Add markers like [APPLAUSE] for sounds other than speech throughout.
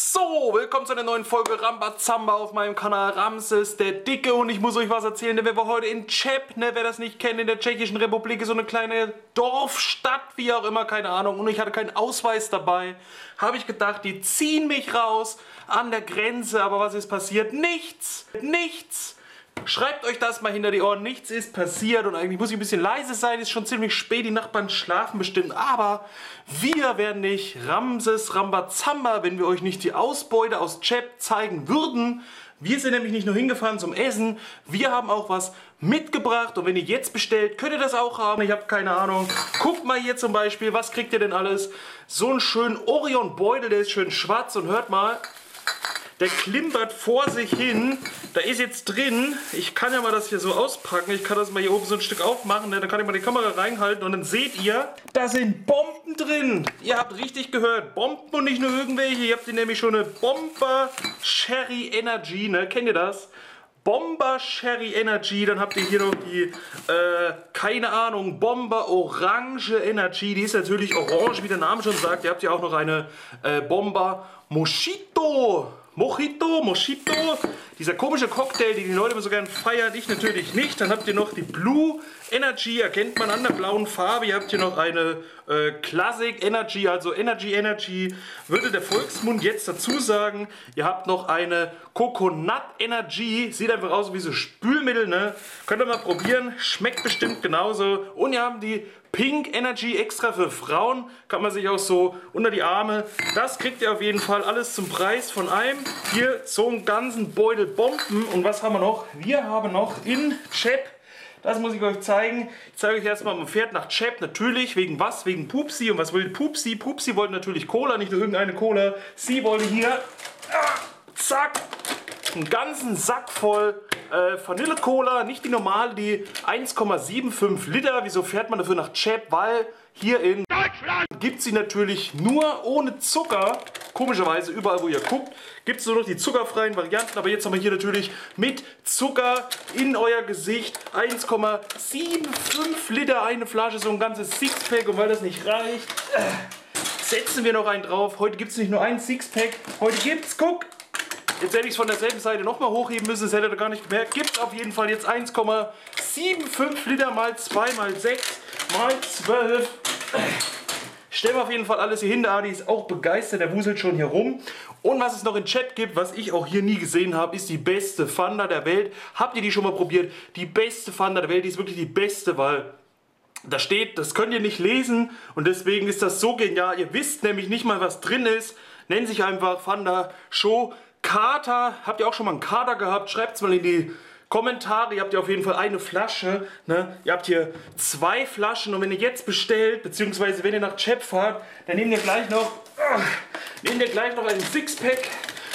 So, willkommen zu einer neuen Folge Rambazamba auf meinem Kanal Ramses, der Dicke und ich muss euch was erzählen, denn wir waren heute in Czep, ne, wer das nicht kennt, in der Tschechischen Republik ist so eine kleine Dorfstadt, wie auch immer, keine Ahnung und ich hatte keinen Ausweis dabei, habe ich gedacht, die ziehen mich raus an der Grenze, aber was ist passiert? Nichts, nichts. Schreibt euch das mal hinter die Ohren. Nichts ist passiert und eigentlich muss ich ein bisschen leise sein. Ist schon ziemlich spät. Die Nachbarn schlafen bestimmt. Aber wir wären nicht Ramses Rambazamba, wenn wir euch nicht die Ausbeute aus Chep zeigen würden. Wir sind nämlich nicht nur hingefahren zum Essen, wir haben auch was mitgebracht und wenn ihr jetzt bestellt, könnt ihr das auch haben. Ich habe keine Ahnung. Guckt mal hier zum Beispiel, was kriegt ihr denn alles? So einen schönen Orion-Beutel, der ist schön schwarz und hört mal, der klimpert vor sich hin. Da ist jetzt drin, ich kann ja mal das hier so auspacken, ich kann das mal hier oben so ein Stück aufmachen, ne? dann kann ich mal die Kamera reinhalten und dann seht ihr, da sind Bomben drin. Ihr habt richtig gehört, Bomben und nicht nur irgendwelche, ihr habt hier nämlich schon eine Bomber Cherry Energy, ne? kennt ihr das? Bomber Cherry Energy, dann habt ihr hier noch die, äh, keine Ahnung, Bomber Orange Energy, die ist natürlich orange, wie der Name schon sagt. Ihr habt ja auch noch eine äh, Bomber Moschito Mojito, Mojito, dieser komische Cocktail, den die Leute immer so gerne feiern, ich natürlich nicht. Dann habt ihr noch die Blue Energy, erkennt man an der blauen Farbe. Ihr habt hier noch eine äh, Classic Energy, also Energy Energy, würde der Volksmund jetzt dazu sagen. Ihr habt noch eine Coconut Energy, sieht einfach aus wie so Spülmittel, ne? Könnt ihr mal probieren, schmeckt bestimmt genauso. Und ihr habt die Pink Energy extra für Frauen. Kann man sich auch so unter die Arme. Das kriegt ihr auf jeden Fall alles zum Preis von einem. Hier so einen ganzen Beutel Bomben. Und was haben wir noch? Wir haben noch in Chep. Das muss ich euch zeigen. Ich zeige euch erstmal, man fährt nach Chep. Natürlich, wegen was? Wegen Pupsi. Und was will Pupsi? Pupsi wollte natürlich Cola, nicht nur irgendeine Cola. Sie wollte hier, ah, zack, einen ganzen Sack voll äh, Vanille-Cola, nicht die normale, die 1,75 Liter. Wieso fährt man dafür nach Chap? Weil hier in Deutschland gibt sie natürlich nur ohne Zucker. Komischerweise, überall wo ihr guckt, gibt es nur noch die zuckerfreien Varianten. Aber jetzt haben wir hier natürlich mit Zucker in euer Gesicht 1,75 Liter eine Flasche, so ein ganzes Sixpack. Und weil das nicht reicht, äh, setzen wir noch einen drauf. Heute gibt es nicht nur ein Sixpack, heute gibt es, guck, Jetzt hätte ich es von derselben Seite nochmal hochheben müssen, das hätte ihr gar nicht gemerkt. Gibt es auf jeden Fall jetzt 1,75 Liter mal 2 mal 6 mal 12. Stellen wir auf jeden Fall alles hier hin. Der Adi ist auch begeistert, der wuselt schon hier rum. Und was es noch im Chat gibt, was ich auch hier nie gesehen habe, ist die beste Fanda der Welt. Habt ihr die schon mal probiert? Die beste Fanda der Welt, die ist wirklich die beste, weil da steht, das könnt ihr nicht lesen und deswegen ist das so genial. Ihr wisst nämlich nicht mal, was drin ist. Nennt sich einfach Fanda Show Kater, habt ihr auch schon mal einen Kater gehabt? Schreibt es mal in die Kommentare. Ihr habt ja auf jeden Fall eine Flasche. Ne? Ihr habt hier zwei Flaschen und wenn ihr jetzt bestellt, beziehungsweise wenn ihr nach Chep fahrt, dann nehmt ihr gleich noch, uh, nehmt ihr gleich noch einen Sixpack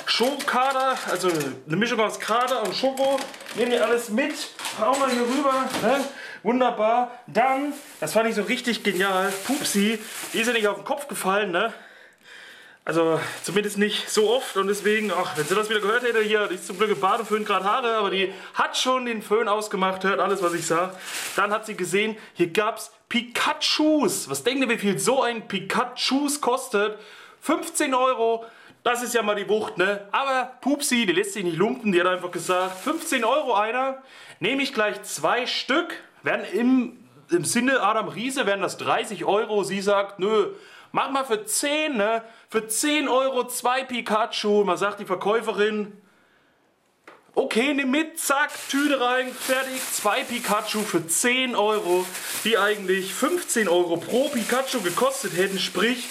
Schokokader, also eine Mischung aus Kader und Schoko. Nehmt ihr alles mit, hauen wir hier rüber. Ne? Wunderbar. Dann, das fand ich so richtig genial, Pupsi, die ist ja nicht auf den Kopf gefallen, ne? Also zumindest nicht so oft und deswegen, ach, wenn sie das wieder gehört hätte, hier, die ist zum Glück im Bad und föhnt gerade Haare, aber die hat schon den Föhn ausgemacht, hört alles, was ich sage. Dann hat sie gesehen, hier gab es Pikachus. Was denkt ihr, wie viel so ein Pikachus kostet? 15 Euro. Das ist ja mal die Wucht, ne? Aber Pupsi, die lässt sich nicht lumpen, die hat einfach gesagt, 15 Euro einer, nehme ich gleich zwei Stück, werden im, im Sinne Adam Riese, werden das 30 Euro. Sie sagt, nö, Mach mal für 10, ne? Für 10 Euro zwei Pikachu. Man sagt die Verkäuferin, okay, nimm mit, zack, Tüte rein, fertig. Zwei Pikachu für 10 Euro, die eigentlich 15 Euro pro Pikachu gekostet hätten. Sprich,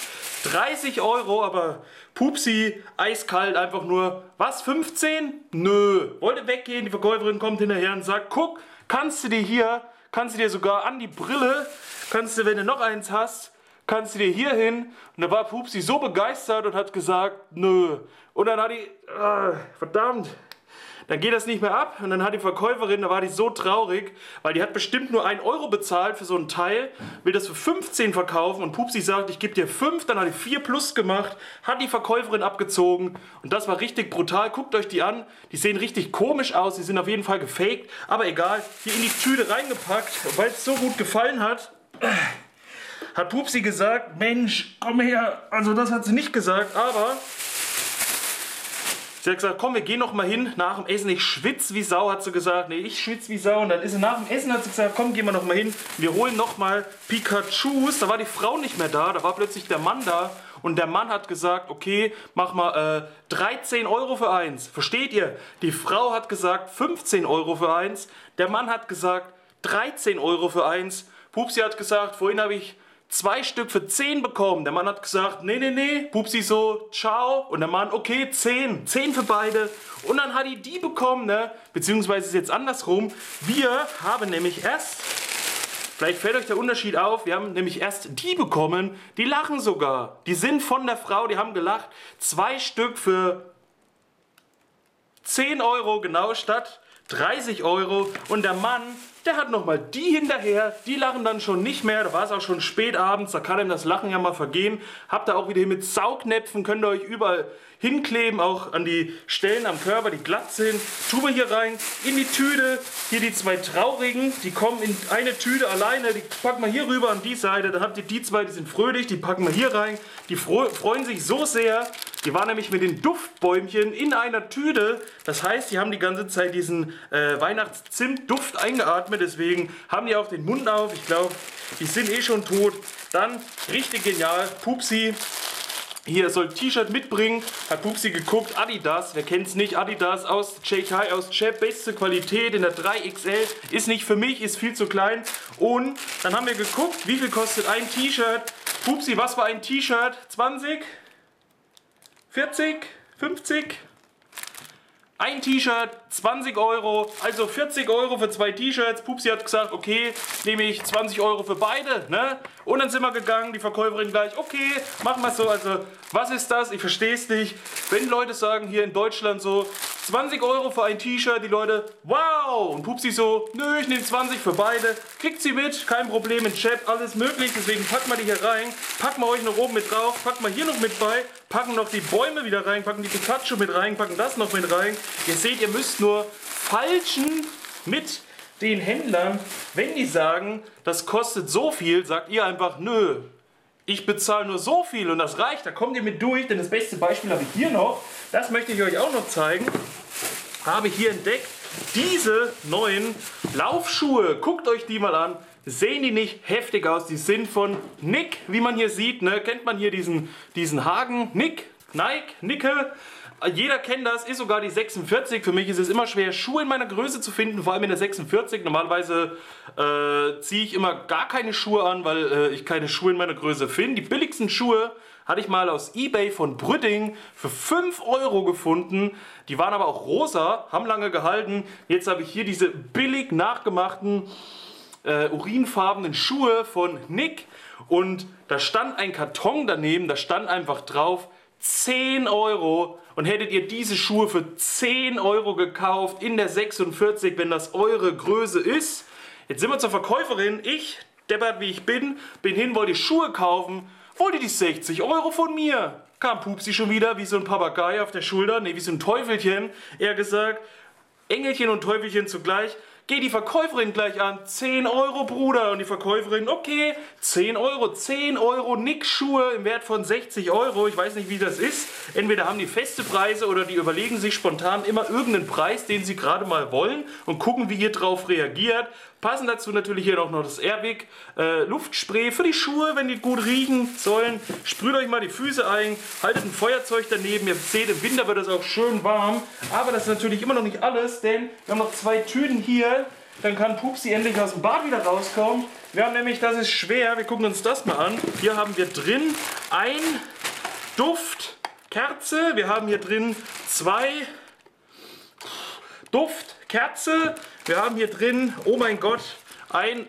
30 Euro, aber Pupsi, eiskalt, einfach nur, was, 15? Nö. Wollte weggehen, die Verkäuferin kommt hinterher und sagt, guck, kannst du dir hier, kannst du dir sogar an die Brille, kannst du, wenn du noch eins hast, kannst du dir hier hin? Und da war Pupsi so begeistert und hat gesagt, nö. Und dann hat die, äh, verdammt, dann geht das nicht mehr ab. Und dann hat die Verkäuferin, da war die so traurig, weil die hat bestimmt nur 1 Euro bezahlt für so ein Teil, will das für 15 verkaufen. Und Pupsi sagt, ich gebe dir 5, dann hat die 4 plus gemacht, hat die Verkäuferin abgezogen. Und das war richtig brutal. Guckt euch die an, die sehen richtig komisch aus, die sind auf jeden Fall gefaked, aber egal, hier in die Tüte reingepackt, weil es so gut gefallen hat hat Pupsi gesagt, Mensch, komm her. Also das hat sie nicht gesagt, aber Sie hat gesagt, komm, wir gehen noch mal hin nach dem Essen. Ich schwitze wie Sau, hat sie gesagt. Nee, ich schwitze wie Sau. Und dann ist sie nach dem Essen, hat sie gesagt, komm, gehen wir noch mal hin. Wir holen noch mal Pikachus. Da war die Frau nicht mehr da, da war plötzlich der Mann da. Und der Mann hat gesagt, okay, mach mal äh, 13 Euro für eins. Versteht ihr? Die Frau hat gesagt 15 Euro für eins. Der Mann hat gesagt 13 Euro für eins. Pupsi hat gesagt, vorhin habe ich zwei Stück für 10 bekommen. Der Mann hat gesagt, nee, nee, nee. Pupsi so, ciao. Und der Mann, okay, 10. 10 für beide. Und dann hat die die bekommen, ne? Beziehungsweise ist jetzt andersrum. Wir haben nämlich erst, vielleicht fällt euch der Unterschied auf, wir haben nämlich erst die bekommen, die lachen sogar. Die sind von der Frau, die haben gelacht. Zwei Stück für 10 Euro genau statt 30 Euro. Und der Mann der hat nochmal die hinterher, die lachen dann schon nicht mehr, da war es auch schon spät abends, da kann ihm das Lachen ja mal vergehen. Habt ihr auch wieder hier mit Saugnäpfen, könnt ihr euch überall hinkleben, auch an die Stellen am Körper, die glatt sind. Tun wir hier rein, in die Tüte, hier die zwei Traurigen, die kommen in eine Tüte alleine, die packen wir hier rüber an die Seite, dann habt ihr die zwei, die sind fröhlich, die packen wir hier rein. Die freuen sich so sehr, die waren nämlich mit den Duftbäumchen in einer Tüte. Das heißt, die haben die ganze Zeit diesen äh, Weihnachtszimtduft eingeatmet. Deswegen haben die auch den Mund auf. Ich glaube, die sind eh schon tot. Dann, richtig genial, Pupsi. Hier soll T-Shirt mitbringen. Hat Pupsi geguckt. Adidas, wer kennt es nicht? Adidas aus Shanghai, aus Chap. Beste Qualität in der 3XL. Ist nicht für mich, ist viel zu klein. Und dann haben wir geguckt, wie viel kostet ein T-Shirt. Pupsi, was war ein T-Shirt? 20? 40, 50, ein T-Shirt, 20 Euro, also 40 Euro für zwei T-Shirts. Pupsi hat gesagt, okay, nehme ich 20 Euro für beide. Ne? Und dann sind wir gegangen, die Verkäuferin gleich, okay, machen wir so. Also, was ist das? Ich verstehe es nicht. Wenn Leute sagen hier in Deutschland so, 20 Euro für ein T-Shirt, die Leute, wow! Und Pupsi so, nö, ich nehme 20 für beide. Kriegt sie mit, kein Problem im Chat, alles möglich. Deswegen packen wir die hier rein, packen wir euch noch oben mit drauf, packen wir hier noch mit bei, packen noch die Bäume wieder rein, packen die Pikachu mit rein, packen das noch mit rein. Ihr seht, ihr müsst nur falschen mit den Händlern, wenn die sagen, das kostet so viel, sagt ihr einfach, nö, ich bezahle nur so viel und das reicht, da kommt ihr mit durch, denn das beste Beispiel habe ich hier noch, das möchte ich euch auch noch zeigen, habe ich hier entdeckt, diese neuen Laufschuhe, guckt euch die mal an, sehen die nicht heftig aus, die sind von Nick, wie man hier sieht, ne? kennt man hier diesen, diesen Haken, Nick, Nike, Nicke, jeder kennt das, ist sogar die 46. Für mich ist es immer schwer, Schuhe in meiner Größe zu finden, vor allem in der 46. Normalerweise äh, ziehe ich immer gar keine Schuhe an, weil äh, ich keine Schuhe in meiner Größe finde. Die billigsten Schuhe hatte ich mal aus Ebay von Brüdding für 5 Euro gefunden. Die waren aber auch rosa, haben lange gehalten. Jetzt habe ich hier diese billig nachgemachten äh, urinfarbenen Schuhe von Nick. Und da stand ein Karton daneben, da stand einfach drauf 10 Euro und hättet ihr diese Schuhe für 10 Euro gekauft in der 46, wenn das eure Größe ist. Jetzt sind wir zur Verkäuferin. Ich, deppert wie ich bin, bin hin, wollte Schuhe kaufen, wollte die 60 Euro von mir. Kam Pupsi schon wieder wie so ein Papagei auf der Schulter, ne, wie so ein Teufelchen, eher gesagt. Engelchen und Teufelchen zugleich. Geht die Verkäuferin gleich an, 10 Euro Bruder. Und die Verkäuferin, okay, 10 Euro, 10 Euro Nick-Schuhe im Wert von 60 Euro. Ich weiß nicht, wie das ist. Entweder haben die feste Preise oder die überlegen sich spontan immer irgendeinen Preis, den sie gerade mal wollen und gucken, wie ihr drauf reagiert. Passen dazu natürlich hier auch noch das Airwick äh, Luftspray für die Schuhe, wenn die gut riechen sollen. Sprüht euch mal die Füße ein, haltet ein Feuerzeug daneben. Ihr seht, im Winter wird es auch schön warm. Aber das ist natürlich immer noch nicht alles, denn wir haben noch zwei Tüten hier. Dann kann Pupsi endlich aus dem Bad wieder rauskommen. Wir haben nämlich, das ist schwer, wir gucken uns das mal an. Hier haben wir drin ein Duftkerze. Wir haben hier drin zwei Duftkerze. Wir haben hier drin, oh mein Gott, ein,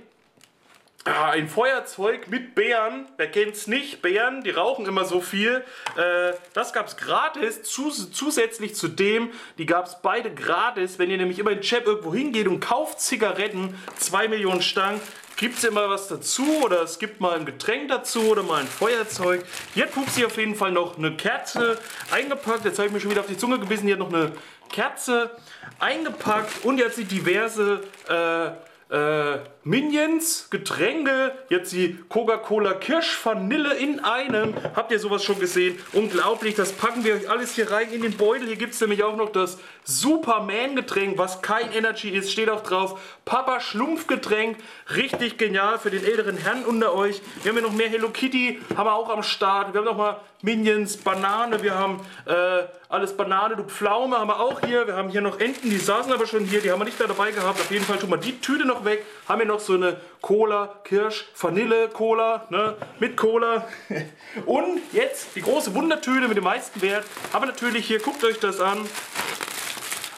ah, ein Feuerzeug mit Bären. Wer kennt es nicht? Bären, die rauchen immer so viel. Äh, das gab es gratis, zus zusätzlich zu dem, die gab es beide gratis. Wenn ihr nämlich immer in Chap irgendwo hingeht und kauft Zigaretten, 2 Millionen Stangen, gibt es immer was dazu oder es gibt mal ein Getränk dazu oder mal ein Feuerzeug. Hier hat Pupsi auf jeden Fall noch eine Kerze eingepackt. Jetzt habe ich mir schon wieder auf die Zunge gebissen. Hier hat noch eine Kerze eingepackt und jetzt sind diverse äh, äh, Minions, Getränke, jetzt die Coca-Cola Kirsch Vanille in einem. Habt ihr sowas schon gesehen? Unglaublich, das packen wir euch alles hier rein in den Beutel. Hier gibt es nämlich auch noch das Superman-Getränk, was kein Energy ist, steht auch drauf. Papa Schlumpfgetränk, richtig genial für den älteren Herrn unter euch. Wir haben hier noch mehr Hello Kitty, haben wir auch am Start. Wir haben noch mal Minions, Banane, wir haben äh, alles Banane, du Pflaume haben wir auch hier. Wir haben hier noch Enten, die saßen aber schon hier, die haben wir nicht mehr dabei gehabt. Auf jeden Fall tun wir die Tüte noch weg. Haben wir noch so eine Cola, Kirsch, Vanille, Cola, ne, mit Cola. [LAUGHS] Und jetzt die große Wundertüte mit dem meisten Wert. Haben wir natürlich hier, guckt euch das an.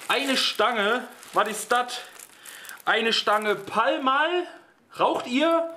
Eine Stange, was ist das? Eine Stange Palmal. Raucht ihr?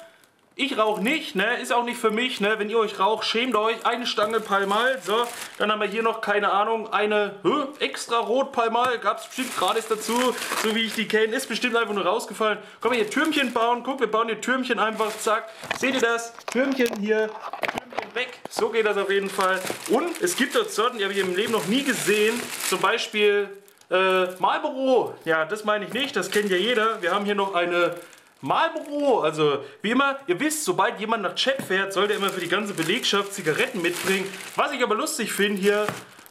Ich rauche nicht, ne? Ist auch nicht für mich, ne? Wenn ihr euch raucht, schämt euch. Eine Stange Palmal. So, dann haben wir hier noch, keine Ahnung, eine hö, extra Rot Palmal. Gab es bestimmt gratis dazu, so wie ich die kenne. Ist bestimmt einfach nur rausgefallen. Können wir hier Türmchen bauen? Guck, wir bauen hier Türmchen einfach, zack. Seht ihr das? Türmchen hier, Türmchen weg. So geht das auf jeden Fall. Und es gibt dort Sorten, die habe ich im Leben noch nie gesehen. Zum Beispiel äh, Marlboro. Ja, das meine ich nicht, das kennt ja jeder. Wir haben hier noch eine Marlboro, also wie immer, ihr wisst, sobald jemand nach Chat fährt, soll der immer für die ganze Belegschaft Zigaretten mitbringen. Was ich aber lustig finde hier,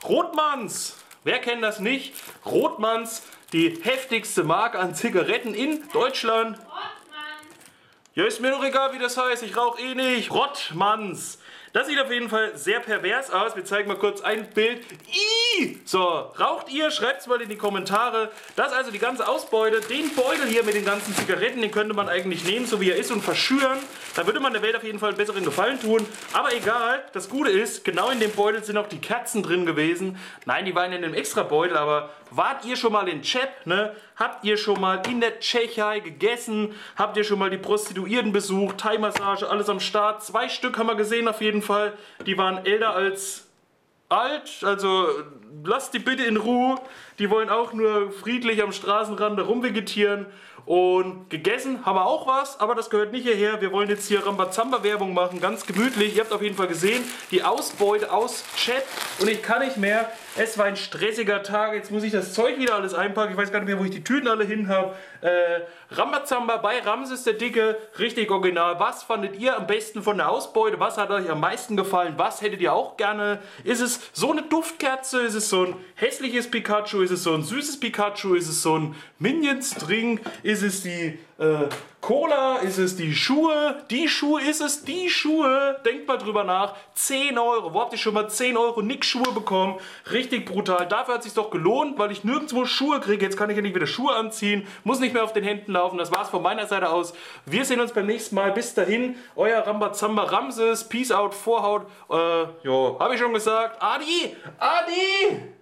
Rotmanns. Wer kennt das nicht? Rotmanns, die heftigste Marke an Zigaretten in Deutschland. Rottmanns. Ja, ist mir doch egal, wie das heißt. Ich rauche eh nicht. Rottmanns. Das sieht auf jeden Fall sehr pervers aus. Wir zeigen mal kurz ein Bild. Ih! So, raucht ihr? Schreibt es mal in die Kommentare. Das ist also die ganze Ausbeute. Den Beutel hier mit den ganzen Zigaretten, den könnte man eigentlich nehmen, so wie er ist, und verschüren. Da würde man der Welt auf jeden Fall einen besseren Gefallen tun. Aber egal, das Gute ist, genau in dem Beutel sind auch die Kerzen drin gewesen. Nein, die waren in einem extra Beutel, aber wart ihr schon mal in Chep, ne? Habt ihr schon mal in der Tschechei gegessen? Habt ihr schon mal die Prostituierten besucht? Thai-Massage, alles am Start. Zwei Stück haben wir gesehen auf jeden Fall. Die waren älter als alt, also lasst die bitte in Ruhe. Die wollen auch nur friedlich am Straßenrand rumvegetieren. Und gegessen haben wir auch was, aber das gehört nicht hierher. Wir wollen jetzt hier Rambazamba-Werbung machen, ganz gemütlich. Ihr habt auf jeden Fall gesehen, die Ausbeute aus Chat. Und ich kann nicht mehr. Es war ein stressiger Tag. Jetzt muss ich das Zeug wieder alles einpacken. Ich weiß gar nicht mehr, wo ich die Tüten alle hin habe. Äh, Rambazamba bei Ramses der Dicke. Richtig original. Was fandet ihr am besten von der Ausbeute? Was hat euch am meisten gefallen? Was hättet ihr auch gerne? Ist es so eine Duftkerze? Ist es so ein hässliches Pikachu? Ist es so ein süßes Pikachu? Ist es so ein Minions-Drink? Ist es die äh, Cola? Ist es die Schuhe? Die Schuhe? Ist es die Schuhe? Denkt mal drüber nach. 10 Euro. Wo habt ihr schon mal 10 Euro Nick-Schuhe bekommen? Richtig brutal. Dafür hat es sich doch gelohnt, weil ich nirgendwo Schuhe kriege. Jetzt kann ich ja nicht wieder Schuhe anziehen. Muss nicht mehr auf den Händen laufen. Das war's von meiner Seite aus. Wir sehen uns beim nächsten Mal. Bis dahin. Euer Rambazamba Ramses. Peace out, Vorhaut. Äh, jo, habe ich schon gesagt. Adi! Adi!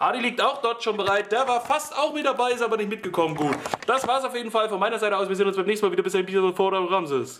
Hardy liegt auch dort schon bereit. Der war fast auch mit dabei, ist aber nicht mitgekommen. Gut. Das war's auf jeden Fall von meiner Seite aus. Wir sehen uns beim nächsten Mal wieder. Bis dahin, Peter vor Ramses.